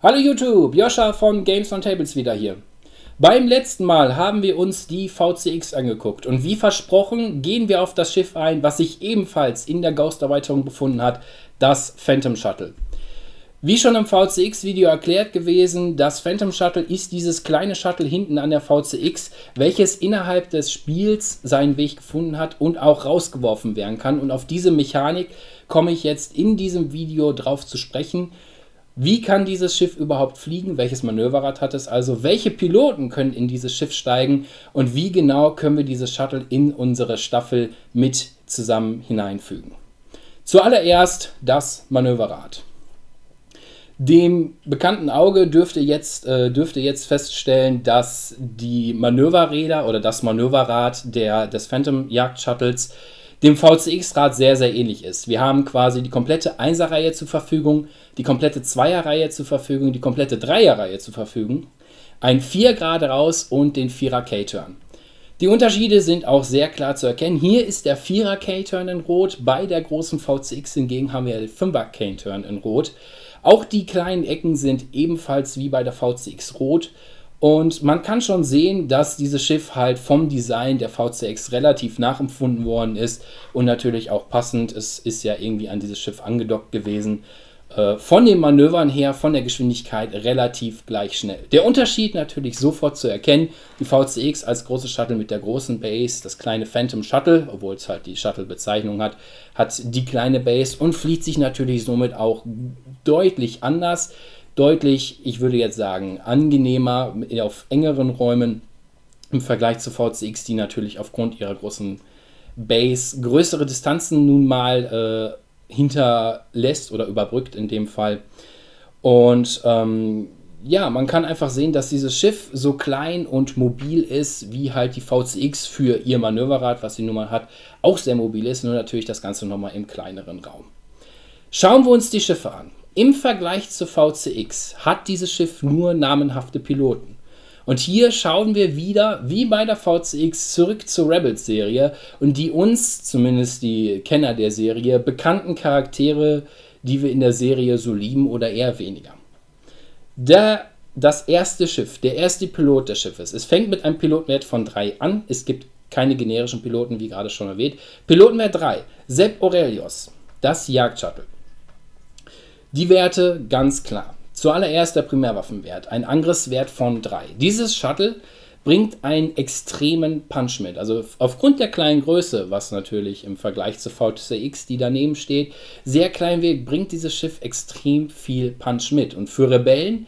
Hallo YouTube, Joscha von Games on Tables wieder hier. Beim letzten Mal haben wir uns die VCX angeguckt und wie versprochen gehen wir auf das Schiff ein, was sich ebenfalls in der Ghost-Erweiterung befunden hat, das Phantom Shuttle. Wie schon im VCX-Video erklärt gewesen, das Phantom Shuttle ist dieses kleine Shuttle hinten an der VCX, welches innerhalb des Spiels seinen Weg gefunden hat und auch rausgeworfen werden kann. Und auf diese Mechanik komme ich jetzt in diesem Video drauf zu sprechen. Wie kann dieses Schiff überhaupt fliegen? Welches Manöverrad hat es also? Welche Piloten können in dieses Schiff steigen? Und wie genau können wir dieses Shuttle in unsere Staffel mit zusammen hineinfügen? Zuallererst das Manöverrad. Dem bekannten Auge dürfte jetzt, äh, dürfte jetzt feststellen, dass die Manöverräder oder das Manöverrad der, des Phantom Jagd Shuttles dem VCX-Rad sehr, sehr ähnlich ist. Wir haben quasi die komplette 1er-Reihe zur Verfügung, die komplette 2er-Reihe zur Verfügung, die komplette 3er-Reihe zur Verfügung, ein 4 gerade raus und den 4er K-Turn. Die Unterschiede sind auch sehr klar zu erkennen. Hier ist der 4er K-Turn in Rot, bei der großen VCX hingegen haben wir den 5er K-Turn in Rot. Auch die kleinen Ecken sind ebenfalls wie bei der VCX rot und man kann schon sehen, dass dieses Schiff halt vom Design der VCX relativ nachempfunden worden ist und natürlich auch passend. Es ist ja irgendwie an dieses Schiff angedockt gewesen. Äh, von den Manövern her, von der Geschwindigkeit relativ gleich schnell. Der Unterschied natürlich sofort zu erkennen. Die VCX als große Shuttle mit der großen Base, das kleine Phantom Shuttle, obwohl es halt die Shuttle-Bezeichnung hat, hat die kleine Base und fliegt sich natürlich somit auch deutlich anders deutlich, ich würde jetzt sagen, angenehmer auf engeren Räumen im Vergleich zu VCX, die natürlich aufgrund ihrer großen Base größere Distanzen nun mal äh, hinterlässt oder überbrückt in dem Fall. Und ähm, ja, man kann einfach sehen, dass dieses Schiff so klein und mobil ist, wie halt die VCX für ihr Manöverrad, was sie nun mal hat, auch sehr mobil ist, nur natürlich das Ganze nochmal im kleineren Raum. Schauen wir uns die Schiffe an. Im Vergleich zu VCX hat dieses Schiff nur namenhafte Piloten. Und hier schauen wir wieder, wie bei der VCX, zurück zur Rebels-Serie und die uns, zumindest die Kenner der Serie, bekannten Charaktere, die wir in der Serie so lieben oder eher weniger. Der, das erste Schiff, der erste Pilot des Schiffes. Es fängt mit einem Pilotenwert von 3 an. Es gibt keine generischen Piloten, wie gerade schon erwähnt. Pilotenwert 3, Sepp Aurelius, das Jagdshuttle. Die Werte ganz klar. Zuallererst der Primärwaffenwert, ein Angriffswert von 3. Dieses Shuttle bringt einen extremen Punch mit. Also aufgrund der kleinen Größe, was natürlich im Vergleich zu VTCX, die daneben steht, sehr klein wird, bringt dieses Schiff extrem viel Punch mit. Und für Rebellen,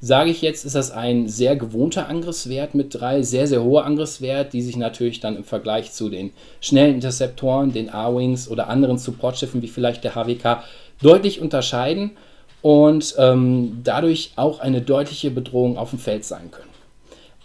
sage ich jetzt, ist das ein sehr gewohnter Angriffswert mit 3, sehr, sehr hoher Angriffswert, die sich natürlich dann im Vergleich zu den schnellen Interceptoren, den A-Wings oder anderen Supportschiffen wie vielleicht der HWK deutlich unterscheiden und ähm, dadurch auch eine deutliche Bedrohung auf dem Feld sein können.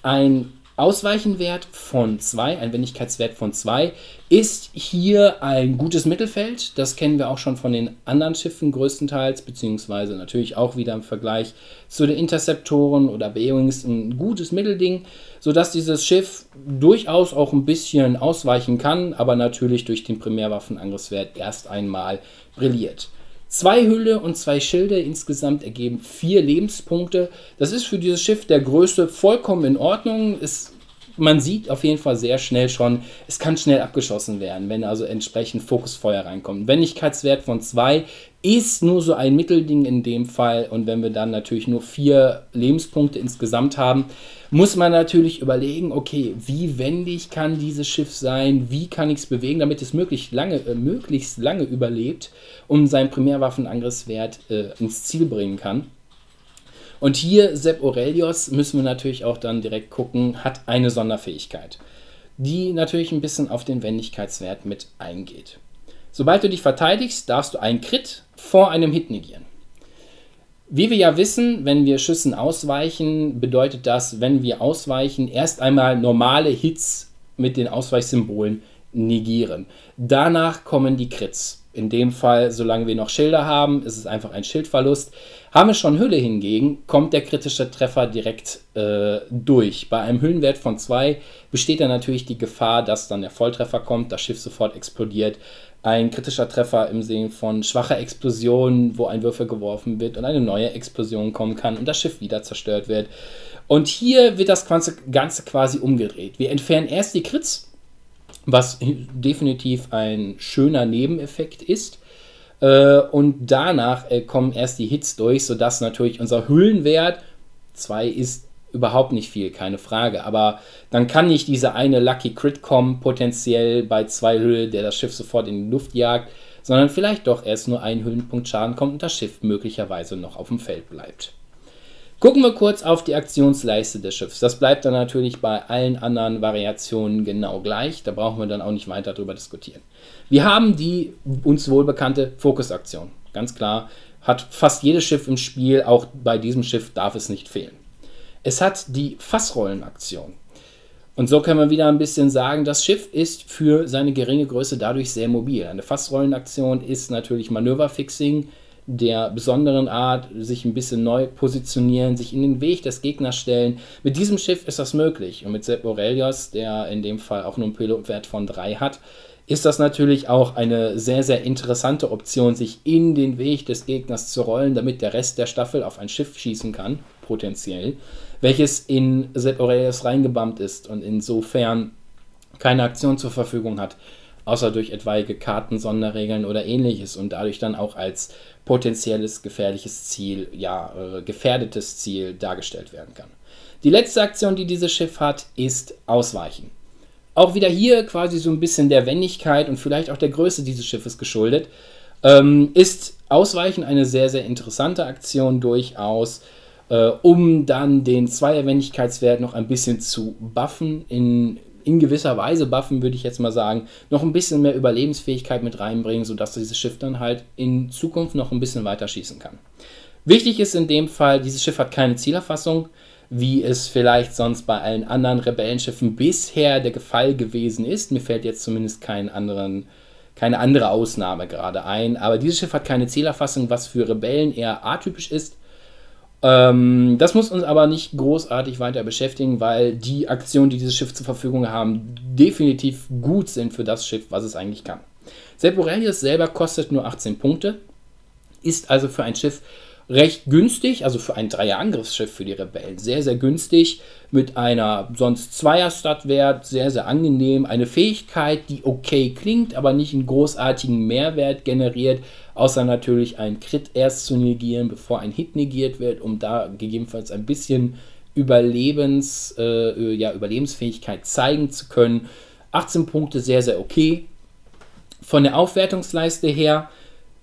Ein Ausweichenwert von 2, ein Wendigkeitswert von 2, ist hier ein gutes Mittelfeld. Das kennen wir auch schon von den anderen Schiffen größtenteils, beziehungsweise natürlich auch wieder im Vergleich zu den Interceptoren oder B-Wings ein gutes Mittelding, sodass dieses Schiff durchaus auch ein bisschen ausweichen kann, aber natürlich durch den Primärwaffenangriffswert erst einmal brilliert. Zwei Hülle und zwei Schilde insgesamt ergeben vier Lebenspunkte. Das ist für dieses Schiff der Größe vollkommen in Ordnung. Es, man sieht auf jeden Fall sehr schnell schon, es kann schnell abgeschossen werden, wenn also entsprechend Fokusfeuer reinkommt. Wendigkeitswert von zwei ist nur so ein Mittelding in dem Fall. Und wenn wir dann natürlich nur vier Lebenspunkte insgesamt haben, muss man natürlich überlegen, okay, wie wendig kann dieses Schiff sein, wie kann ich es bewegen, damit es möglichst lange, äh, möglichst lange überlebt und seinen Primärwaffenangriffswert äh, ins Ziel bringen kann. Und hier, Sepp Aurelius, müssen wir natürlich auch dann direkt gucken, hat eine Sonderfähigkeit, die natürlich ein bisschen auf den Wendigkeitswert mit eingeht. Sobald du dich verteidigst, darfst du einen Crit vor einem Hit negieren. Wie wir ja wissen, wenn wir Schüssen ausweichen, bedeutet das, wenn wir ausweichen, erst einmal normale Hits mit den Ausweichsymbolen negieren. Danach kommen die Crits. In dem Fall, solange wir noch Schilder haben, ist es einfach ein Schildverlust. Haben wir schon Hülle hingegen, kommt der kritische Treffer direkt äh, durch. Bei einem Hüllenwert von 2 besteht dann natürlich die Gefahr, dass dann der Volltreffer kommt, das Schiff sofort explodiert. Ein kritischer Treffer im Sinne von schwacher Explosion, wo ein Würfel geworfen wird und eine neue Explosion kommen kann und das Schiff wieder zerstört wird. Und hier wird das Ganze quasi umgedreht. Wir entfernen erst die Crits, was definitiv ein schöner Nebeneffekt ist. Äh, und danach äh, kommen erst die Hits durch, sodass natürlich unser Hüllenwert 2 ist überhaupt nicht viel, keine Frage. Aber dann kann nicht dieser eine Lucky Crit kommen, potenziell bei zwei Hülle, der das Schiff sofort in die Luft jagt, sondern vielleicht doch erst nur ein Hüllenpunkt Schaden kommt und das Schiff möglicherweise noch auf dem Feld bleibt. Gucken wir kurz auf die Aktionsleiste des Schiffs. Das bleibt dann natürlich bei allen anderen Variationen genau gleich. Da brauchen wir dann auch nicht weiter darüber diskutieren. Wir haben die uns wohlbekannte Fokusaktion. Ganz klar, hat fast jedes Schiff im Spiel, auch bei diesem Schiff darf es nicht fehlen. Es hat die Fassrollenaktion. Und so können wir wieder ein bisschen sagen, das Schiff ist für seine geringe Größe dadurch sehr mobil. Eine Fassrollenaktion ist natürlich Manöverfixing der besonderen Art, sich ein bisschen neu positionieren, sich in den Weg des Gegners stellen. Mit diesem Schiff ist das möglich. Und mit Sepp Aurelius, der in dem Fall auch nur einen Pilotwert von 3 hat, ist das natürlich auch eine sehr, sehr interessante Option, sich in den Weg des Gegners zu rollen, damit der Rest der Staffel auf ein Schiff schießen kann, potenziell welches in Sepp Aurelius reingebammt ist und insofern keine Aktion zur Verfügung hat, außer durch etwaige Karten, Sonderregeln oder ähnliches und dadurch dann auch als potenzielles gefährliches Ziel, ja, äh, gefährdetes Ziel dargestellt werden kann. Die letzte Aktion, die dieses Schiff hat, ist Ausweichen. Auch wieder hier quasi so ein bisschen der Wendigkeit und vielleicht auch der Größe dieses Schiffes geschuldet, ähm, ist Ausweichen eine sehr, sehr interessante Aktion durchaus äh, um dann den Zweierwendigkeitswert noch ein bisschen zu buffen, in, in gewisser Weise buffen, würde ich jetzt mal sagen, noch ein bisschen mehr Überlebensfähigkeit mit reinbringen, sodass dieses Schiff dann halt in Zukunft noch ein bisschen weiter schießen kann. Wichtig ist in dem Fall, dieses Schiff hat keine Zielerfassung, wie es vielleicht sonst bei allen anderen Rebellenschiffen bisher der Fall gewesen ist. Mir fällt jetzt zumindest keinen anderen, keine andere Ausnahme gerade ein. Aber dieses Schiff hat keine Zielerfassung, was für Rebellen eher atypisch ist. Ähm, das muss uns aber nicht großartig weiter beschäftigen, weil die Aktionen, die dieses Schiff zur Verfügung haben, definitiv gut sind für das Schiff, was es eigentlich kann. Sepp Aurelius selber kostet nur 18 Punkte, ist also für ein Schiff recht günstig, also für ein Dreier-Angriffsschiff für die Rebellen, sehr, sehr günstig, mit einer sonst Zweier-Stadtwert, sehr, sehr angenehm, eine Fähigkeit, die okay klingt, aber nicht einen großartigen Mehrwert generiert, außer natürlich ein Crit erst zu negieren, bevor ein Hit negiert wird, um da gegebenenfalls ein bisschen Überlebens, äh, ja, Überlebensfähigkeit zeigen zu können. 18 Punkte, sehr, sehr okay. Von der Aufwertungsleiste her,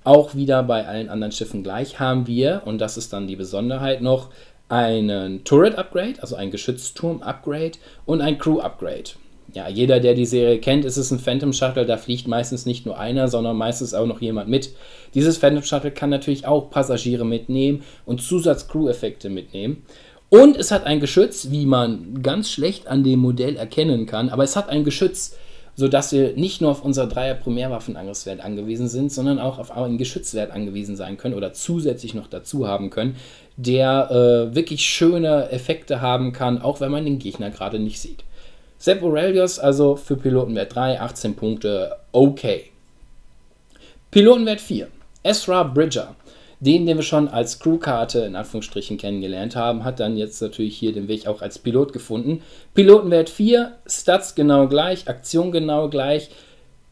auch wieder bei allen anderen Schiffen gleich, haben wir, und das ist dann die Besonderheit noch, einen Turret-Upgrade, also ein Geschützturm-Upgrade und ein Crew-Upgrade. Ja, jeder, der die Serie kennt, ist es ein Phantom Shuttle, da fliegt meistens nicht nur einer, sondern meistens auch noch jemand mit. Dieses Phantom Shuttle kann natürlich auch Passagiere mitnehmen und Zusatz-Crew-Effekte mitnehmen. Und es hat ein Geschütz, wie man ganz schlecht an dem Modell erkennen kann, aber es hat ein Geschütz, sodass wir nicht nur auf unser Dreier Primärwaffenangriffswert angewiesen sind, sondern auch auf einen Geschützwert angewiesen sein können oder zusätzlich noch dazu haben können, der äh, wirklich schöne Effekte haben kann, auch wenn man den Gegner gerade nicht sieht. Sepp Aurelius also für Pilotenwert 3, 18 Punkte, okay. Pilotenwert 4, Ezra Bridger. Den, den wir schon als Crewkarte in Anführungsstrichen kennengelernt haben, hat dann jetzt natürlich hier den Weg auch als Pilot gefunden. Pilotenwert 4, Stats genau gleich, Aktion genau gleich,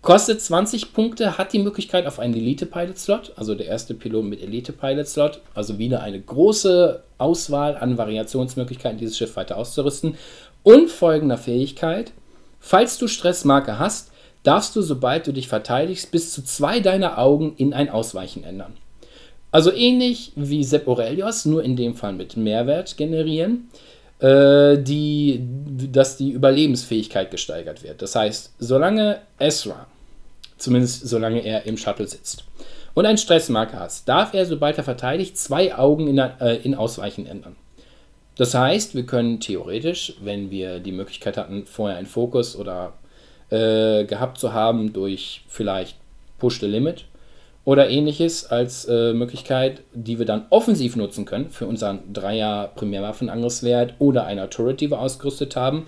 kostet 20 Punkte, hat die Möglichkeit auf einen Elite-Pilot-Slot, also der erste Pilot mit Elite-Pilot-Slot, also wieder eine große Auswahl an Variationsmöglichkeiten, dieses Schiff weiter auszurüsten. Und folgender Fähigkeit, falls du Stressmarke hast, darfst du, sobald du dich verteidigst, bis zu zwei deiner Augen in ein Ausweichen ändern. Also ähnlich wie Sepp Aurelius, nur in dem Fall mit Mehrwert generieren, äh, die, dass die Überlebensfähigkeit gesteigert wird. Das heißt, solange Ezra, zumindest solange er im Shuttle sitzt, und einen Stressmarker hat, darf er, sobald er verteidigt, zwei Augen in, äh, in Ausweichen ändern. Das heißt, wir können theoretisch, wenn wir die Möglichkeit hatten, vorher einen Fokus oder äh, gehabt zu haben durch vielleicht Push the Limit, oder ähnliches als äh, Möglichkeit, die wir dann offensiv nutzen können für unseren Dreier Primärwaffenangriffswert oder einer Turret, die wir ausgerüstet haben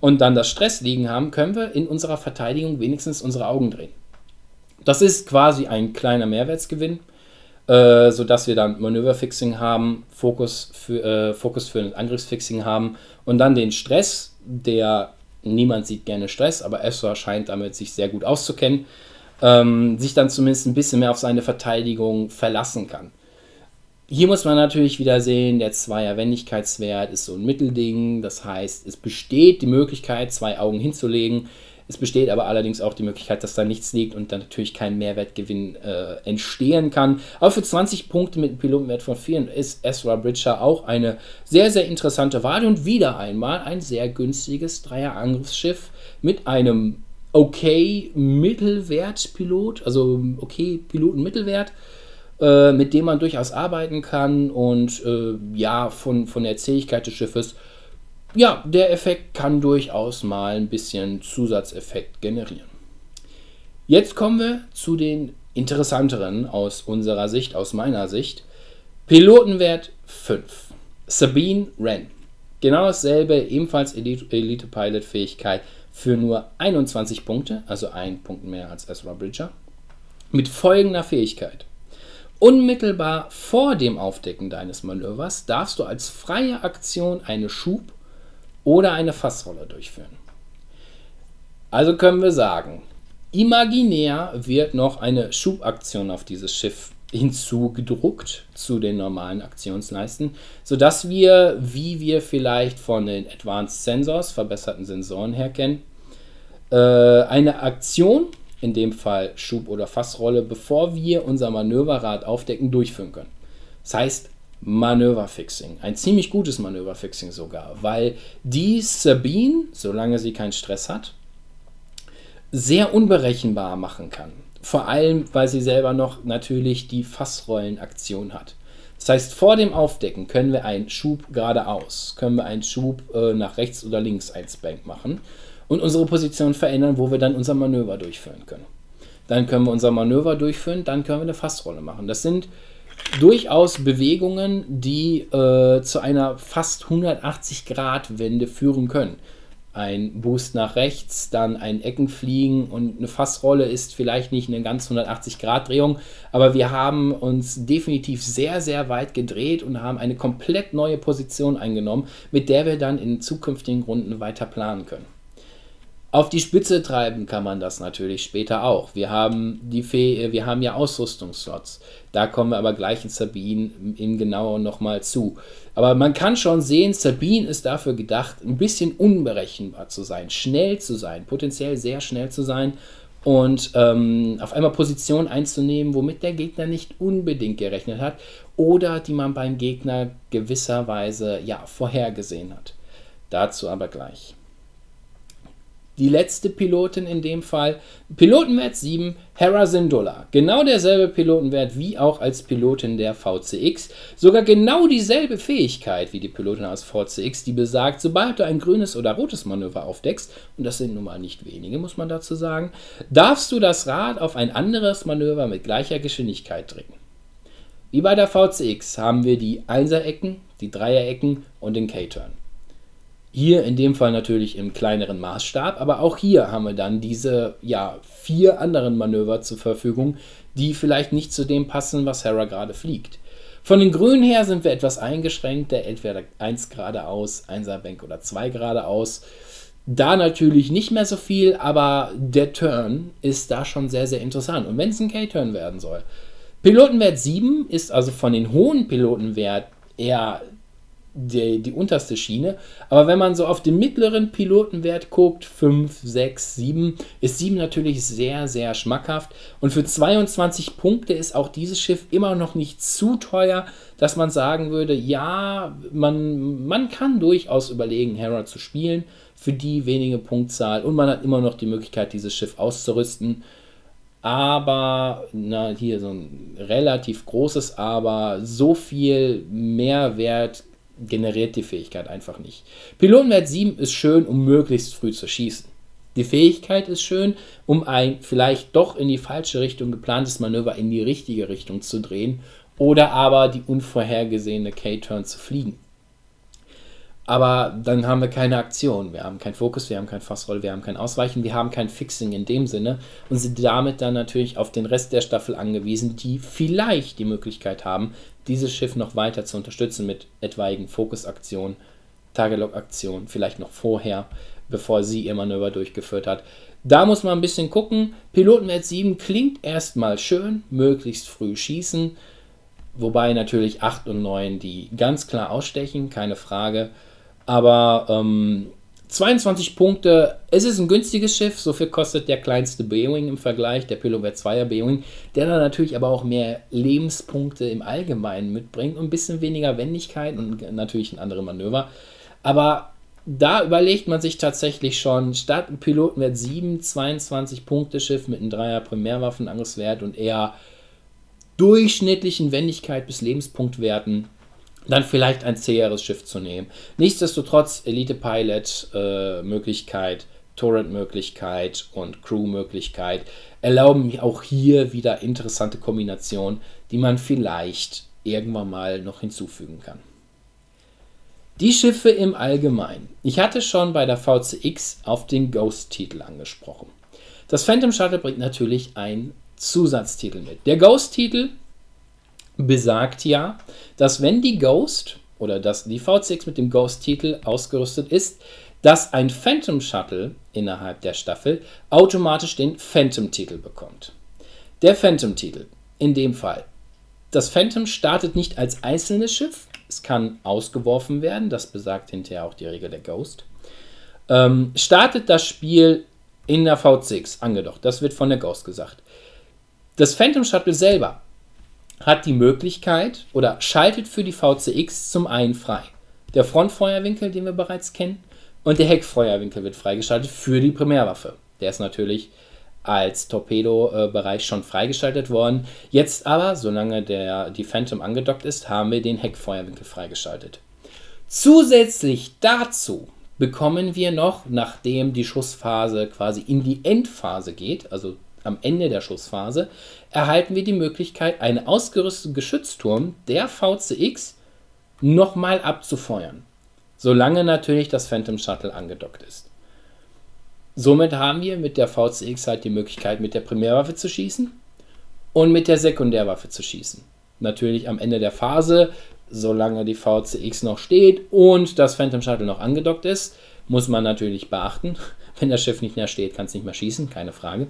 und dann das Stress liegen haben, können wir in unserer Verteidigung wenigstens unsere Augen drehen. Das ist quasi ein kleiner Mehrwertsgewinn, äh, sodass wir dann Manöverfixing haben, Fokus für, äh, Fokus für ein Angriffsfixing haben und dann den Stress, der niemand sieht gerne Stress, aber Ezra scheint damit sich sehr gut auszukennen, ähm, sich dann zumindest ein bisschen mehr auf seine Verteidigung verlassen kann. Hier muss man natürlich wieder sehen, der Zweier-Wendigkeitswert ist so ein Mittelding. Das heißt, es besteht die Möglichkeit, zwei Augen hinzulegen. Es besteht aber allerdings auch die Möglichkeit, dass da nichts liegt und dann natürlich kein Mehrwertgewinn äh, entstehen kann. Aber für 20 Punkte mit einem Pilotenwert von 4 ist Ezra Bridger auch eine sehr, sehr interessante Wahl und wieder einmal ein sehr günstiges Dreier-Angriffsschiff mit einem okay Mittelwert-Pilot, also okay Piloten-Mittelwert äh, mit dem man durchaus arbeiten kann und äh, ja, von, von der Zähigkeit des Schiffes ja, der Effekt kann durchaus mal ein bisschen Zusatzeffekt generieren. Jetzt kommen wir zu den interessanteren aus unserer Sicht, aus meiner Sicht. Pilotenwert 5. Sabine Wren. Genau dasselbe, ebenfalls Elite-Pilot-Fähigkeit für nur 21 Punkte, also ein Punkt mehr als Ezra Bridger. Mit folgender Fähigkeit. Unmittelbar vor dem Aufdecken deines Manövers darfst du als freie Aktion eine Schub- oder eine Fassrolle durchführen. Also können wir sagen, imaginär wird noch eine Schubaktion auf dieses Schiff hinzugedruckt zu den normalen Aktionsleisten, sodass wir, wie wir vielleicht von den Advanced Sensors, verbesserten Sensoren her kennen, äh, eine Aktion, in dem Fall Schub- oder Fassrolle, bevor wir unser Manöverrad aufdecken, durchführen können. Das heißt, Manöverfixing. Ein ziemlich gutes Manöverfixing sogar, weil die Sabine, solange sie keinen Stress hat, sehr unberechenbar machen kann. Vor allem, weil sie selber noch natürlich die Fassrollenaktion hat. Das heißt, vor dem Aufdecken können wir einen Schub geradeaus, können wir einen Schub äh, nach rechts oder links als Bank machen und unsere Position verändern, wo wir dann unser Manöver durchführen können. Dann können wir unser Manöver durchführen, dann können wir eine Fassrolle machen. Das sind durchaus Bewegungen, die äh, zu einer fast 180-Grad-Wende führen können. Ein Boost nach rechts, dann ein Eckenfliegen und eine Fassrolle ist vielleicht nicht eine ganz 180-Grad-Drehung, aber wir haben uns definitiv sehr, sehr weit gedreht und haben eine komplett neue Position eingenommen, mit der wir dann in zukünftigen Runden weiter planen können. Auf die Spitze treiben kann man das natürlich später auch. Wir haben, die Fee, wir haben ja Ausrüstungsslots. Da kommen wir aber gleich in Sabine im genauer nochmal zu. Aber man kann schon sehen, Sabine ist dafür gedacht, ein bisschen unberechenbar zu sein, schnell zu sein, potenziell sehr schnell zu sein und ähm, auf einmal Position einzunehmen, womit der Gegner nicht unbedingt gerechnet hat oder die man beim Gegner gewisserweise ja vorhergesehen hat. Dazu aber gleich die letzte Pilotin in dem Fall. Pilotenwert 7, Hera Syndulla. Genau derselbe Pilotenwert wie auch als Pilotin der VCX. Sogar genau dieselbe Fähigkeit wie die Pilotin aus VCX, die besagt, sobald du ein grünes oder rotes Manöver aufdeckst, und das sind nun mal nicht wenige, muss man dazu sagen, darfst du das Rad auf ein anderes Manöver mit gleicher Geschwindigkeit drehen. Wie bei der VCX haben wir die 1er-Ecken, die 3er-Ecken und den K-Turn. Hier in dem Fall natürlich im kleineren Maßstab, aber auch hier haben wir dann diese ja, vier anderen Manöver zur Verfügung, die vielleicht nicht zu dem passen, was Hera gerade fliegt. Von den Grünen her sind wir etwas eingeschränkt, der entweder 1 geradeaus, 1er Bank oder 2 geradeaus. Da natürlich nicht mehr so viel, aber der Turn ist da schon sehr, sehr interessant. Und wenn es ein K-Turn werden soll. Pilotenwert 7 ist also von den hohen Pilotenwert eher die, die unterste Schiene. Aber wenn man so auf den mittleren Pilotenwert guckt, 5, 6, 7, ist 7 natürlich sehr, sehr schmackhaft. Und für 22 Punkte ist auch dieses Schiff immer noch nicht zu teuer, dass man sagen würde, ja, man, man kann durchaus überlegen, Hera zu spielen für die wenige Punktzahl. Und man hat immer noch die Möglichkeit, dieses Schiff auszurüsten. Aber, na, hier so ein relativ großes Aber, so viel Mehrwert generiert die Fähigkeit einfach nicht. Pilotenwert 7 ist schön, um möglichst früh zu schießen. Die Fähigkeit ist schön, um ein vielleicht doch in die falsche Richtung geplantes Manöver in die richtige Richtung zu drehen oder aber die unvorhergesehene K-Turn zu fliegen. aber dann haben wir keine Aktion. Wir haben keinen Fokus, wir haben kein Fassroll, wir haben kein Ausweichen, wir haben kein Fixing in dem Sinne und sind damit dann natürlich auf den Rest der Staffel angewiesen, die vielleicht die Möglichkeit haben, dieses Schiff noch weiter zu unterstützen mit etwaigen Fokusaktionen, Tagelog-Aktionen, vielleicht noch vorher, bevor sie ihr Manöver durchgeführt hat. Da muss man ein bisschen gucken. Pilotenwert 7 klingt erstmal schön, möglichst früh schießen, wobei natürlich 8 und 9 die ganz klar ausstechen, keine Frage. Aber ähm, 22 Punkte, es ist ein günstiges Schiff, so viel kostet der kleinste B-Wing im Vergleich, der Pilover 2er B-Wing, der dann natürlich aber auch mehr Lebenspunkte im Allgemeinen mitbringt und ein bisschen weniger Wendigkeit und natürlich ein anderes Manöver. Aber da überlegt man sich tatsächlich schon, statt ein Pilotenwert 7, 22 Punkte Schiff mit einem Dreier Primärwaffenangriffswert und eher durchschnittlichen Wendigkeit bis Lebenspunktwerten dann vielleicht ein zäheres Schiff zu nehmen. Nichtsdestotrotz Elite-Pilot-Möglichkeit, äh, Torrent-Möglichkeit und Crew-Möglichkeit erlauben auch hier wieder interessante Kombinationen, die man vielleicht irgendwann mal noch hinzufügen kann. Die Schiffe im Allgemeinen. Ich hatte schon bei der VCX auf den Ghost-Titel angesprochen. Das Phantom Shuttle bringt natürlich einen Zusatztitel mit. Der Ghost-Titel besagt ja, dass wenn die Ghost oder dass die V6 mit dem Ghost-Titel ausgerüstet ist, dass ein Phantom Shuttle innerhalb der Staffel automatisch den Phantom-Titel bekommt. Der Phantom-Titel, in dem Fall. Das Phantom startet nicht als einzelnes Schiff, es kann ausgeworfen werden, das besagt hinterher auch die Regel der Ghost. Ähm, startet das Spiel in der V6 angedockt, das wird von der Ghost gesagt. Das Phantom Shuttle selber hat die Möglichkeit oder schaltet für die VCX zum einen frei. Der Frontfeuerwinkel, den wir bereits kennen, und der Heckfeuerwinkel wird freigeschaltet für die Primärwaffe. Der ist natürlich als Torpedo-Bereich schon freigeschaltet worden. Jetzt aber, solange der, die Phantom angedockt ist, haben wir den Heckfeuerwinkel freigeschaltet. Zusätzlich dazu bekommen wir noch, nachdem die Schussphase quasi in die Endphase geht, also am Ende der Schussphase, erhalten wir die Möglichkeit, einen ausgerüsteten Geschützturm der VCX nochmal abzufeuern. Solange natürlich das Phantom Shuttle angedockt ist. Somit haben wir mit der VCX halt die Möglichkeit, mit der Primärwaffe zu schießen und mit der Sekundärwaffe zu schießen. Natürlich am Ende der Phase, solange die VCX noch steht und das Phantom Shuttle noch angedockt ist, muss man natürlich beachten. Wenn das Schiff nicht mehr steht, kann es nicht mehr schießen, keine Frage.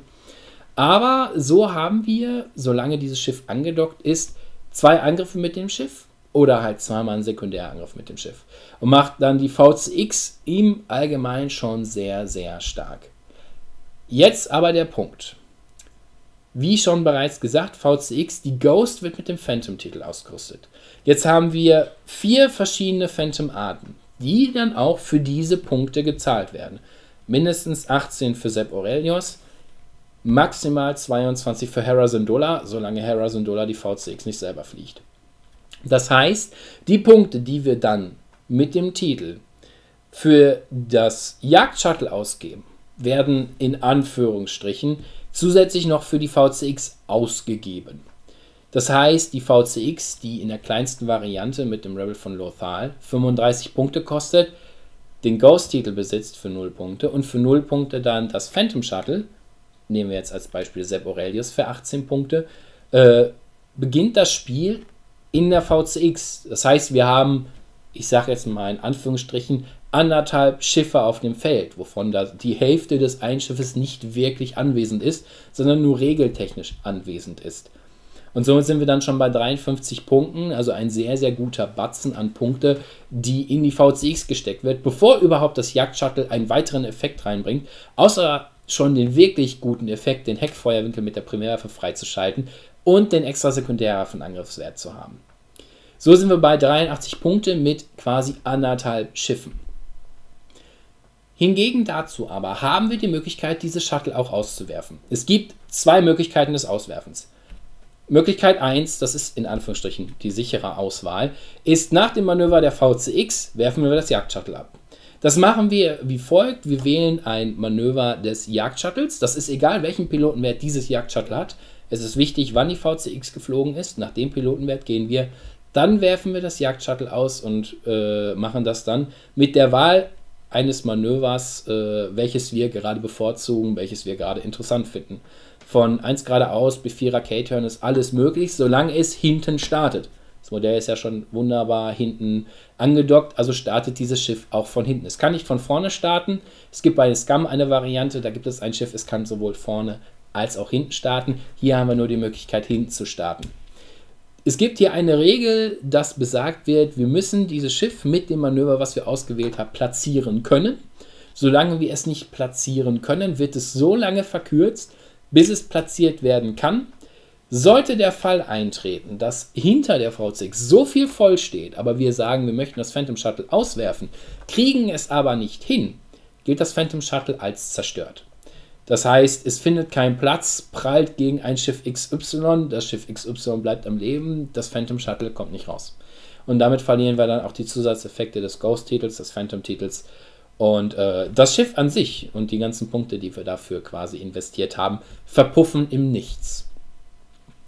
Aber so haben wir, solange dieses Schiff angedockt ist, zwei Angriffe mit dem Schiff oder halt zweimal einen Sekundärangriff mit dem Schiff. Und macht dann die VCX im Allgemeinen schon sehr, sehr stark. Jetzt aber der Punkt. Wie schon bereits gesagt, VCX, die Ghost wird mit dem Phantom-Titel ausgerüstet. Jetzt haben wir vier verschiedene Phantom-Arten, die dann auch für diese Punkte gezahlt werden. Mindestens 18 für Sepp Aurelius, maximal 22 für Hera Syndulla, solange Hera Syndulla die VCX nicht selber fliegt. Das heißt, die Punkte, die wir dann mit dem Titel für das Jagdshuttle ausgeben, werden in Anführungsstrichen zusätzlich noch für die VCX ausgegeben. Das heißt, die VCX, die in der kleinsten Variante mit dem Rebel von Lothal 35 Punkte kostet, den Ghost-Titel besitzt für 0 Punkte und für 0 Punkte dann das Phantom Shuttle, nehmen wir jetzt als Beispiel Sepp Aurelius für 18 Punkte, äh, beginnt das Spiel in der VCX. Das heißt, wir haben, ich sage jetzt mal in Anführungsstrichen, anderthalb Schiffe auf dem Feld, wovon die Hälfte des Einschiffes nicht wirklich anwesend ist, sondern nur regeltechnisch anwesend ist. Und somit sind wir dann schon bei 53 Punkten, also ein sehr, sehr guter Batzen an Punkte, die in die VCX gesteckt wird, bevor überhaupt das Jagdshuttle einen weiteren Effekt reinbringt, außer schon den wirklich guten Effekt, den Heckfeuerwinkel mit der Primärwaffe freizuschalten, und den extra Sekundärwaffenangriffswert zu haben. So sind wir bei 83 Punkte mit quasi anderthalb Schiffen. Hingegen dazu aber haben wir die Möglichkeit, diese Shuttle auch auszuwerfen. Es gibt zwei Möglichkeiten des Auswerfens. Möglichkeit 1, das ist in Anführungsstrichen die sichere Auswahl, ist nach dem Manöver der VCX werfen wir das Jagdshuttle ab. Das machen wir wie folgt. Wir wählen ein Manöver des Jagdshuttles. Das ist egal, welchen Pilotenwert dieses Jagdshuttle hat. Es ist wichtig, wann die VCX geflogen ist. Nach dem Pilotenwert gehen wir Dann werfen wir das Jagdshuttle aus und äh, machen das dann mit der Wahl eines Manövers, äh, welches wir gerade bevorzugen, welches wir gerade interessant finden. Von 1 geradeaus bis 4er K-Turn ist alles möglich, solange es hinten startet. Das Modell ist ja schon wunderbar hinten angedockt, also startet dieses Schiff auch von hinten. Es kann nicht von vorne starten. Es gibt bei Scum eine Variante, da gibt es ein Schiff, es kann sowohl vorne als auch hinten starten. Hier haben wir nur die Möglichkeit, hinten zu starten. Es gibt hier eine Regel, dass besagt wird, wir müssen dieses Schiff mit dem Manöver, was wir ausgewählt haben, platzieren können. Solange wir es nicht platzieren können, wird es so lange verkürzt, bis es platziert werden kann. Sollte der Fall eintreten, dass hinter der V6 so viel voll steht, aber wir sagen, wir möchten das Phantom Shuttle auswerfen, kriegen es aber nicht hin, gilt das Phantom Shuttle als zerstört. Das heißt, es findet keinen Platz, prallt gegen ein Schiff XY, das Schiff XY bleibt am Leben, das Phantom Shuttle kommt nicht raus. Und damit verlieren wir dann auch die Zusatzeffekte des Ghost-Titels, des Phantom-Titels und äh, das Schiff an sich und die ganzen Punkte, die wir dafür quasi investiert haben, verpuffen im Nichts.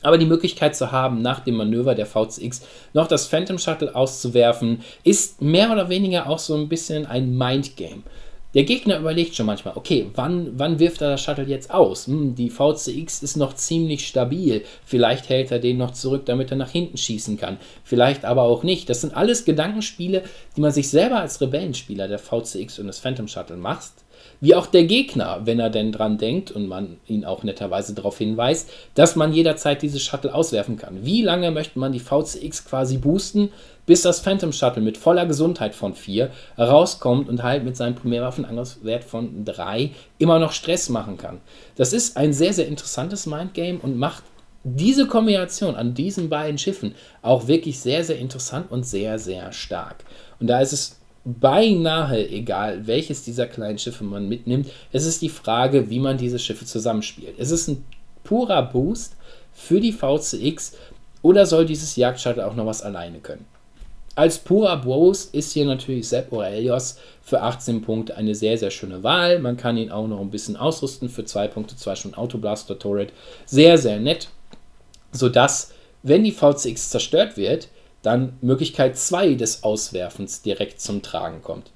Aber die Möglichkeit zu haben, nach dem Manöver der VCX noch das Phantom Shuttle auszuwerfen, ist mehr oder weniger auch so ein bisschen ein Mindgame. Der Gegner überlegt schon manchmal, okay, wann, wann wirft er das Shuttle jetzt aus? Hm, die VCX ist noch ziemlich stabil. Vielleicht hält er den noch zurück, damit er nach hinten schießen kann. Vielleicht aber auch nicht. Das sind alles Gedankenspiele, die man sich selber als Rebellenspieler der VCX und des Phantom Shuttle macht wie auch der Gegner, wenn er denn dran denkt und man ihn auch netterweise darauf hinweist, dass man jederzeit dieses Shuttle auswerfen kann. Wie lange möchte man die VCX quasi boosten, bis das Phantom Shuttle mit voller Gesundheit von 4 rauskommt und halt mit seinem Primärwaffenangriffswert von 3 immer noch Stress machen kann. Das ist ein sehr, sehr interessantes Mindgame und macht diese Kombination an diesen beiden Schiffen auch wirklich sehr, sehr interessant und sehr, sehr stark. Und da ist es beinahe egal, welches dieser kleinen Schiffe man mitnimmt. Es ist die Frage, wie man diese Schiffe zusammenspielt. Es ist ein purer Boost für die VCX oder soll dieses Jagdshuttle auch noch was alleine können? Als purer Boost ist hier natürlich Sepp Aurelios für 18 Punkte eine sehr, sehr schöne Wahl. Man kann ihn auch noch ein bisschen ausrüsten für 2 Punkte, 2 schon Autoblaster Turret. Sehr, sehr nett, sodass, wenn die VCX zerstört wird, dann Möglichkeit 2 des Auswerfens direkt zum Tragen kommt.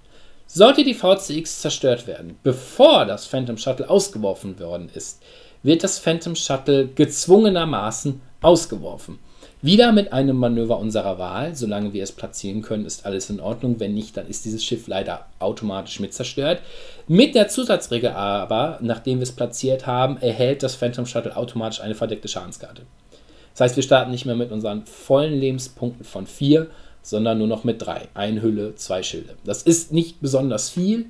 Sollte die VCX zerstört werden, bevor das Phantom Shuttle ausgeworfen worden ist, wird das Phantom Shuttle gezwungenermaßen ausgeworfen. Wieder mit einem Manöver unserer Wahl, solange wir es platzieren können, ist alles in Ordnung. Wenn nicht, dann ist dieses Schiff leider automatisch mit zerstört. Mit der Zusatzregel aber, nachdem wir es platziert haben, erhält das Phantom Shuttle automatisch eine verdeckte Schadenskarte. Das heißt, wir starten nicht mehr mit unseren vollen Lebenspunkten von 4, sondern nur noch mit 3. Eine Hülle, zwei Schilde. Das ist nicht besonders viel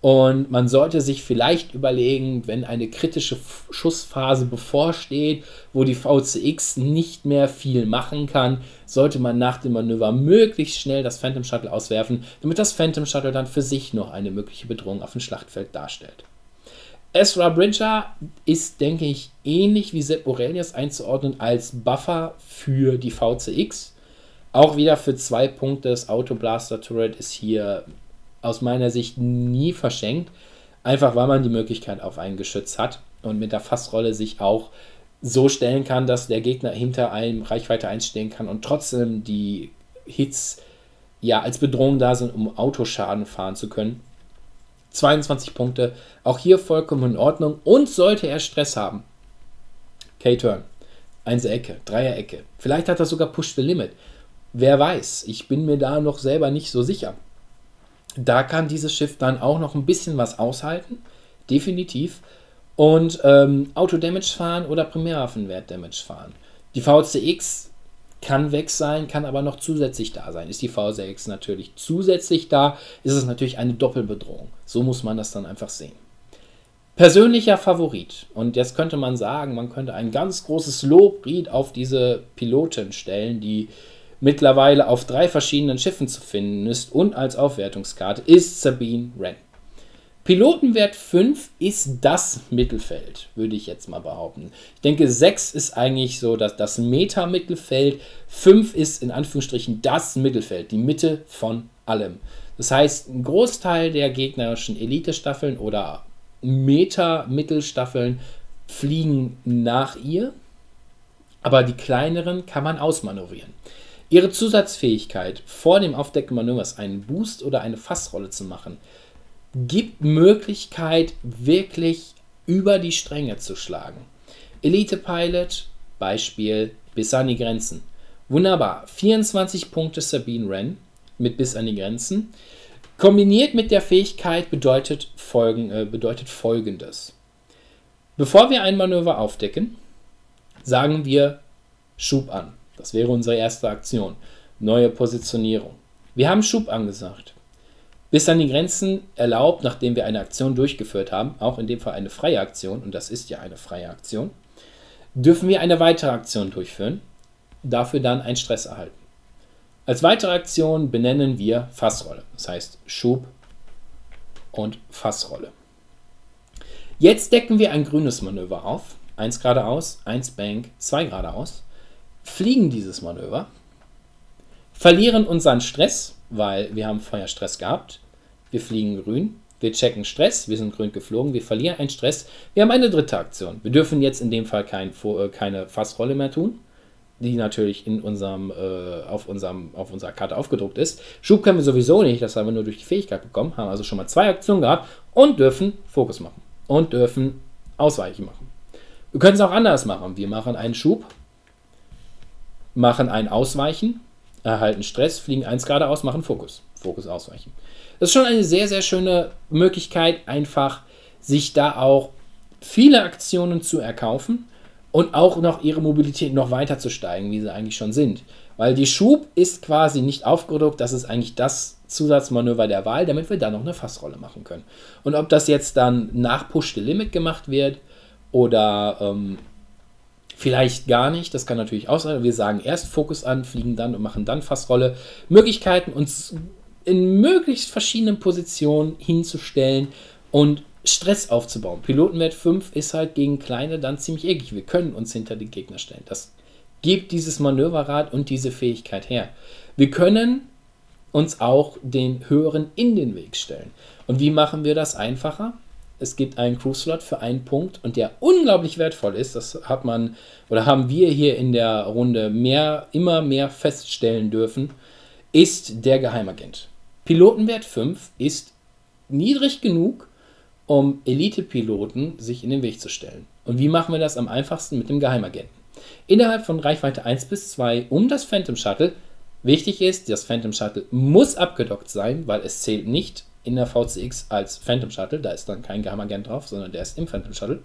und man sollte sich vielleicht überlegen, wenn eine kritische Schussphase bevorsteht, wo die VCX nicht mehr viel machen kann, sollte man nach dem Manöver möglichst schnell das Phantom Shuttle auswerfen, damit das Phantom Shuttle dann für sich noch eine mögliche Bedrohung auf dem Schlachtfeld darstellt. Ezra Bridger ist, denke ich, ähnlich wie Sepp Aurelius einzuordnen als Buffer für die VCX. Auch wieder für zwei Punkte. Das Autoblaster Turret ist hier aus meiner Sicht nie verschenkt. Einfach weil man die Möglichkeit auf ein Geschütz hat und mit der Fassrolle sich auch so stellen kann, dass der Gegner hinter einem Reichweite einstehen kann und trotzdem die Hits ja als Bedrohung da sind, um Autoschaden fahren zu können. 22 Punkte. Auch hier vollkommen in Ordnung. Und sollte er Stress haben, K-Turn, Einser Ecke, Dreier Ecke. Vielleicht hat er sogar Push the Limit. Wer weiß. Ich bin mir da noch selber nicht so sicher. Da kann dieses Schiff dann auch noch ein bisschen was aushalten. Definitiv. Und ähm, Auto-Damage fahren oder Primärwaffenwert-Damage fahren. Die VCX kann weg sein, kann aber noch zusätzlich da sein. Ist die V6 natürlich zusätzlich da, ist es natürlich eine Doppelbedrohung. So muss man das dann einfach sehen. Persönlicher Favorit. Und jetzt könnte man sagen, man könnte ein ganz großes Lobried auf diese Pilotin stellen, die mittlerweile auf drei verschiedenen Schiffen zu finden ist und als Aufwertungskarte, ist Sabine Wren. Pilotenwert 5 ist das Mittelfeld, würde ich jetzt mal behaupten. Ich denke, 6 ist eigentlich so das, das Meta-Mittelfeld. 5 ist in Anführungsstrichen das Mittelfeld, die Mitte von allem. Das heißt, ein Großteil der gegnerischen Elite-Staffeln oder Meta-Mittelstaffeln fliegen nach ihr, aber die kleineren kann man ausmanövrieren. Ihre Zusatzfähigkeit, vor dem Aufdecken Manövers einen Boost oder eine Fassrolle zu machen, gibt Möglichkeit, wirklich über die Stränge zu schlagen. Elite Pilot, Beispiel bis an die Grenzen. Wunderbar. 24 Punkte Sabine Wren mit bis an die Grenzen. Kombiniert mit der Fähigkeit bedeutet, folgen, äh, bedeutet folgendes. Bevor wir ein Manöver aufdecken, sagen wir Schub an. Das wäre unsere erste Aktion. Neue Positionierung. Wir haben Schub angesagt. Bis an die Grenzen erlaubt, nachdem wir eine Aktion durchgeführt haben, auch in dem Fall eine freie Aktion, und das ist ja eine freie Aktion, dürfen wir eine weitere Aktion durchführen, dafür dann einen Stress erhalten. Als weitere Aktion benennen wir Fassrolle, das heißt Schub und Fassrolle. Jetzt decken wir ein grünes Manöver auf, 1 geradeaus, 1 Bank, 2 geradeaus, fliegen dieses Manöver, verlieren unseren Stress, weil wir haben vorher Stress gehabt, wir fliegen grün, wir checken Stress, wir sind grün geflogen, wir verlieren einen Stress, wir haben eine dritte Aktion. Wir dürfen jetzt in dem Fall kein, äh, keine Fassrolle mehr tun, die natürlich in unserem, äh, auf, unserem, auf unserer Karte aufgedruckt ist. Schub können wir sowieso nicht, das haben wir nur durch die Fähigkeit bekommen, haben also schon mal zwei Aktionen gehabt und dürfen Fokus machen und dürfen Ausweichen machen. Wir können es auch anders machen. Wir machen einen Schub, machen ein Ausweichen, erhalten Stress, fliegen eins geradeaus, machen Fokus. Fokus ausweichen. Das ist schon eine sehr, sehr schöne Möglichkeit, einfach sich da auch viele Aktionen zu erkaufen und auch noch ihre Mobilität noch weiter zu steigen, wie sie eigentlich schon sind. Weil die Schub ist quasi nicht aufgedruckt, das ist eigentlich das Zusatzmanöver der Wahl, damit wir dann noch eine Fassrolle machen können. Und ob das jetzt dann nach Push the Limit gemacht wird oder ähm, vielleicht gar nicht, das kann natürlich auch sein. Wir sagen erst Fokus an, fliegen dann und machen dann Fassrolle. Möglichkeiten, uns in möglichst verschiedenen Positionen hinzustellen und Stress aufzubauen. Pilotenwert 5 ist halt gegen kleine dann ziemlich eklig. Wir können uns hinter die Gegner stellen. Das gibt dieses Manöverrad und diese Fähigkeit her. Wir können uns auch den höheren in den Weg stellen. Und wie machen wir das einfacher? Es gibt einen Crew-Slot für einen Punkt und der unglaublich wertvoll ist. Das hat man oder haben wir hier in der Runde mehr, immer mehr feststellen dürfen, ist der Geheimagent. Pilotenwert 5 ist niedrig genug, um Elite-Piloten sich in den Weg zu stellen. Und wie machen wir das am einfachsten mit dem Geheimagenten? Innerhalb von Reichweite 1 bis 2 um das Phantom Shuttle. Wichtig ist, das Phantom Shuttle muss abgedockt sein, weil es zählt nicht in der VCX als Phantom Shuttle. Da ist dann kein Geheimagent drauf, sondern der ist im Phantom Shuttle.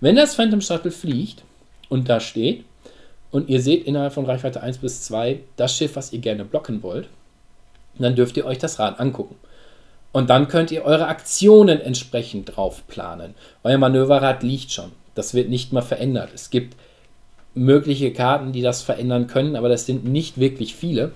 Wenn das Phantom Shuttle fliegt und da steht und ihr seht innerhalb von Reichweite 1 bis 2 das Schiff, was ihr gerne blocken wollt, dann dürft ihr euch das Rad angucken. Und dann könnt ihr eure Aktionen entsprechend drauf planen. Euer Manöverrad liegt schon. Das wird nicht mal verändert. Es gibt mögliche Karten, die das verändern können, aber das sind nicht wirklich viele.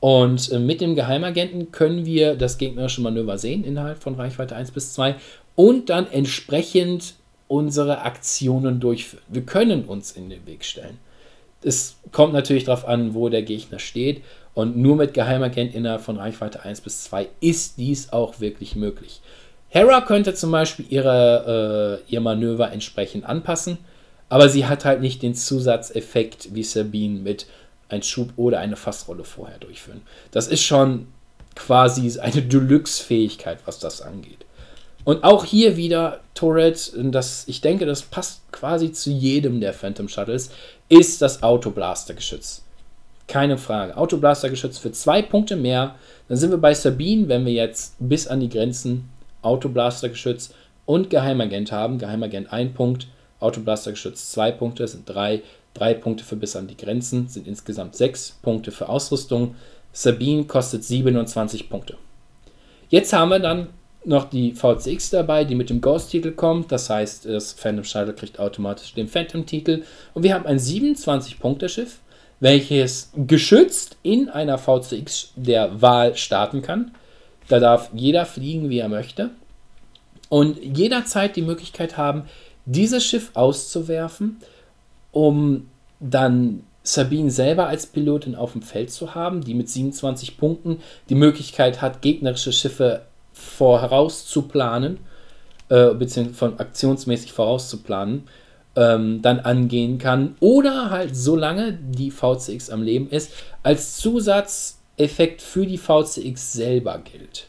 Und äh, mit dem Geheimagenten können wir das gegnerische Manöver sehen innerhalb von Reichweite 1 bis 2 und dann entsprechend unsere Aktionen durchführen. Wir können uns in den Weg stellen. Es kommt natürlich darauf an, wo der Gegner steht und nur mit Geheimagent innerhalb von Reichweite 1 bis 2 ist dies auch wirklich möglich. Hera könnte zum Beispiel ihre, äh, ihr Manöver entsprechend anpassen, aber sie hat halt nicht den Zusatzeffekt wie Sabine mit ein Schub oder eine Fassrolle vorher durchführen. Das ist schon quasi eine Deluxe-Fähigkeit, was das angeht. Und auch hier wieder Turret, das, ich denke, das passt quasi zu jedem der Phantom Shuttles, ist das Autoblaster-Geschütz. Keine Frage. Autoblaster-Geschütz für zwei Punkte mehr. Dann sind wir bei Sabine, wenn wir jetzt bis an die Grenzen Autoblaster-Geschütz und Geheimagent haben. Geheimagent ein Punkt, Autoblaster-Geschütz zwei Punkte, sind drei. Drei Punkte für bis an die Grenzen, sind insgesamt sechs Punkte für Ausrüstung. Sabine kostet 27 Punkte. Jetzt haben wir dann noch die VCX dabei, die mit dem Ghost-Titel kommt. Das heißt, das Phantom Shuttle kriegt automatisch den Phantom-Titel. Und wir haben ein 27-Punkte-Schiff welches geschützt in einer VCX der Wahl starten kann. Da darf jeder fliegen, wie er möchte. Und jederzeit die Möglichkeit haben, dieses Schiff auszuwerfen, um dann Sabine selber als Pilotin auf dem Feld zu haben, die mit 27 Punkten die Möglichkeit hat, gegnerische Schiffe vorauszuplanen, äh, beziehungsweise von aktionsmäßig vorauszuplanen ähm, dann angehen kann. Oder halt solange die VCX am Leben ist, als Zusatzeffekt für die VCX selber gilt.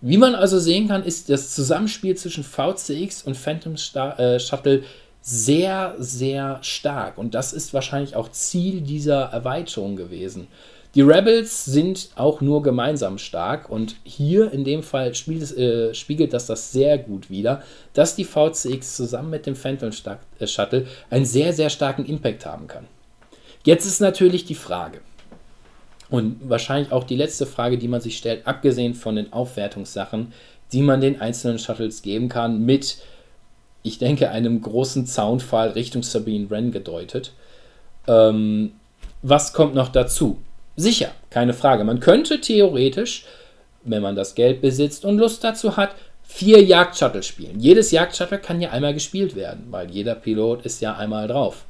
Wie man also sehen kann, ist das Zusammenspiel zwischen VCX und Phantom Star äh, Shuttle sehr, sehr stark. Und das ist wahrscheinlich auch Ziel dieser Erweiterung gewesen. Die Rebels sind auch nur gemeinsam stark und hier in dem Fall spiegelt, äh, spiegelt das das sehr gut wider, dass die VCX zusammen mit dem Phantom äh, Shuttle einen sehr, sehr starken Impact haben kann. Jetzt ist natürlich die Frage, und wahrscheinlich auch die letzte Frage, die man sich stellt, abgesehen von den Aufwertungssachen, die man den einzelnen Shuttles geben kann, mit, ich denke, einem großen Zaunfall Richtung Sabine Wren gedeutet. Ähm, was kommt noch dazu? Sicher, keine Frage. Man könnte theoretisch, wenn man das Geld besitzt und Lust dazu hat, vier Jagdshuttle spielen. Jedes Jagdshuttle kann ja einmal gespielt werden, weil jeder Pilot ist ja einmal drauf.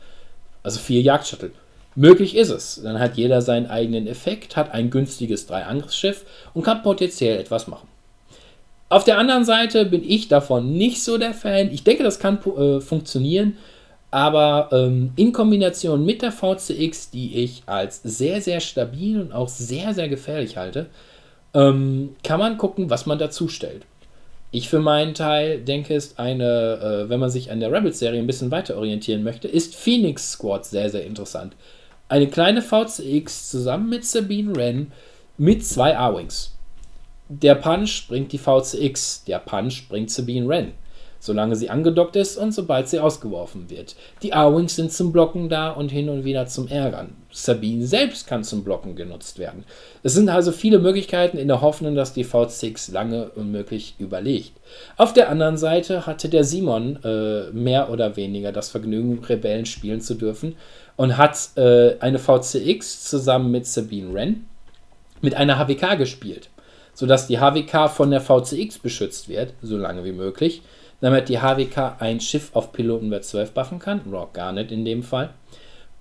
Also vier Jagdshuttle. Möglich ist es. Dann hat jeder seinen eigenen Effekt, hat ein günstiges Dreiangriffsschiff und kann potenziell etwas machen. Auf der anderen Seite bin ich davon nicht so der Fan. Ich denke, das kann äh, funktionieren, aber ähm, in Kombination mit der VCX, die ich als sehr, sehr stabil und auch sehr, sehr gefährlich halte, ähm, kann man gucken, was man dazu stellt. Ich für meinen Teil denke, ist eine, äh, wenn man sich an der Rebels-Serie ein bisschen weiter orientieren möchte, ist Phoenix Squad sehr, sehr interessant. Eine kleine VCX zusammen mit Sabine Wren mit zwei A-Wings. Der Punch bringt die VCX, der Punch bringt Sabine Wren solange sie angedockt ist und sobald sie ausgeworfen wird. Die A-Wings sind zum Blocken da und hin und wieder zum Ärgern. Sabine selbst kann zum Blocken genutzt werden. Es sind also viele Möglichkeiten in der Hoffnung, dass die V6 lange unmöglich überlegt. Auf der anderen Seite hatte der Simon äh, mehr oder weniger das Vergnügen, Rebellen spielen zu dürfen und hat äh, eine VCX zusammen mit Sabine Wren mit einer HWK gespielt, sodass die HWK von der VCX beschützt wird, so lange wie möglich damit die HWK ein Schiff auf Pilotenwert 12 buffen kann, Rock Garnet in dem Fall.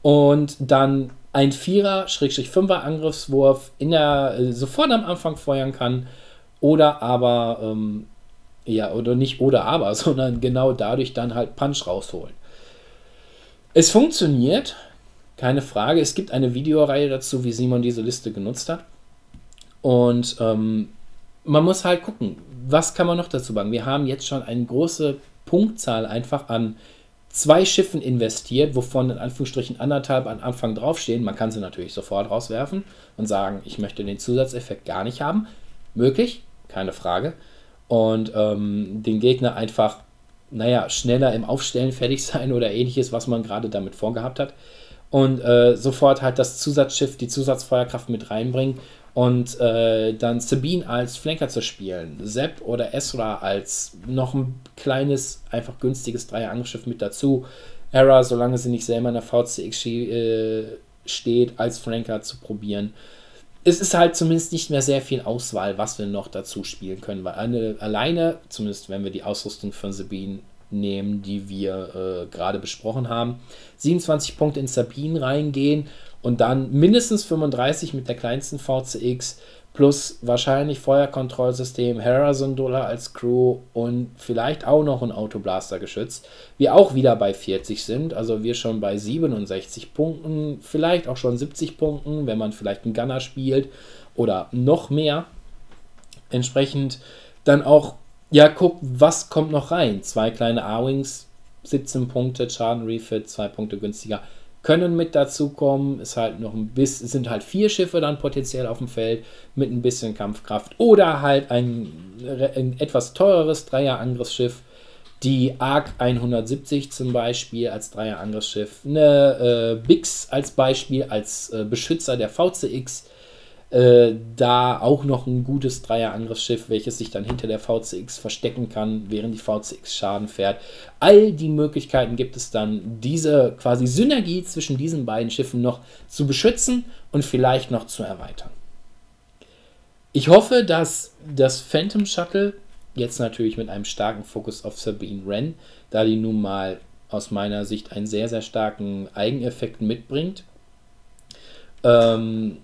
Und dann ein Vierer, Schrägstrich Fünfer Angriffswurf in der, äh, sofort am Anfang feuern kann. Oder aber, ähm, ja, oder nicht oder aber, sondern genau dadurch dann halt Punch rausholen. Es funktioniert, keine Frage. Es gibt eine Videoreihe dazu, wie Simon diese Liste genutzt hat. Und ähm, man muss halt gucken, was kann man noch dazu sagen? Wir haben jetzt schon eine große Punktzahl einfach an zwei Schiffen investiert, wovon in Anführungsstrichen anderthalb am Anfang draufstehen. Man kann sie natürlich sofort rauswerfen und sagen, ich möchte den Zusatzeffekt gar nicht haben. Möglich, keine Frage. Und ähm, den Gegner einfach, naja, schneller im Aufstellen fertig sein oder ähnliches, was man gerade damit vorgehabt hat. Und äh, sofort halt das Zusatzschiff, die Zusatzfeuerkraft mit reinbringen und äh, dann Sabine als Flanker zu spielen, Sepp oder Esra als noch ein kleines, einfach günstiges Dreier-Angriffsschiff mit dazu, Era, solange sie nicht selber in der VCX äh, steht, als Flanker zu probieren. Es ist halt zumindest nicht mehr sehr viel Auswahl, was wir noch dazu spielen können, weil eine, alleine, zumindest wenn wir die Ausrüstung von Sabine nehmen, die wir äh, gerade besprochen haben, 27 Punkte in Sabine reingehen und dann mindestens 35 mit der kleinsten VCX plus wahrscheinlich Feuerkontrollsystem, Harrison-Dollar als Crew und vielleicht auch noch ein Autoblaster-Geschütz. Wir auch wieder bei 40 sind, also wir schon bei 67 Punkten, vielleicht auch schon 70 Punkten, wenn man vielleicht einen Gunner spielt oder noch mehr. Entsprechend dann auch, ja, guck, was kommt noch rein. Zwei kleine A-Wings, 17 Punkte, Schaden Refit, 2 Punkte günstiger können mit dazukommen. Ist halt noch ein bisschen, sind halt vier Schiffe dann potenziell auf dem Feld mit ein bisschen Kampfkraft oder halt ein, ein etwas teureres Dreier-Angriffsschiff. Die ARC 170 zum Beispiel als Dreier-Angriffsschiff, eine äh, Bix als Beispiel als äh, Beschützer der VCX äh, da auch noch ein gutes Dreier-Angriffsschiff, welches sich dann hinter der VCX verstecken kann, während die VCX Schaden fährt. All die Möglichkeiten gibt es dann, diese quasi Synergie zwischen diesen beiden Schiffen noch zu beschützen und vielleicht noch zu erweitern. Ich hoffe, dass das Phantom Shuttle jetzt natürlich mit einem starken Fokus auf Sabine Wren, da die nun mal aus meiner Sicht einen sehr, sehr starken Eigeneffekt mitbringt, ähm,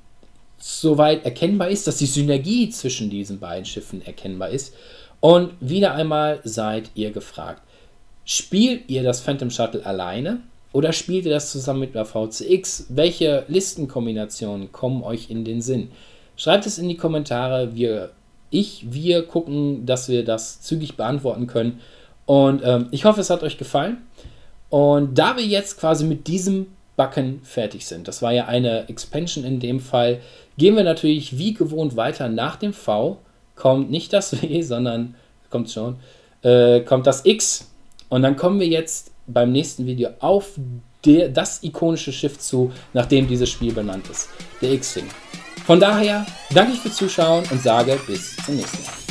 soweit erkennbar ist, dass die Synergie zwischen diesen beiden Schiffen erkennbar ist. Und wieder einmal seid ihr gefragt. Spielt ihr das Phantom Shuttle alleine oder spielt ihr das zusammen mit der VCX? Welche Listenkombinationen kommen euch in den Sinn? Schreibt es in die Kommentare. Wir, ich, wir gucken, dass wir das zügig beantworten können. Und ähm, ich hoffe, es hat euch gefallen. Und da wir jetzt quasi mit diesem Backen fertig sind, das war ja eine Expansion in dem Fall, gehen wir natürlich wie gewohnt weiter. Nach dem V kommt nicht das W, sondern kommt schon, äh, kommt das X. Und dann kommen wir jetzt beim nächsten Video auf der, das ikonische Schiff zu, nachdem dieses Spiel benannt ist, der X-Wing. Von daher danke ich fürs Zuschauen und sage bis zum nächsten Mal.